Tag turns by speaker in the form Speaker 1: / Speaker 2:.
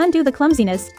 Speaker 1: Undo the clumsiness.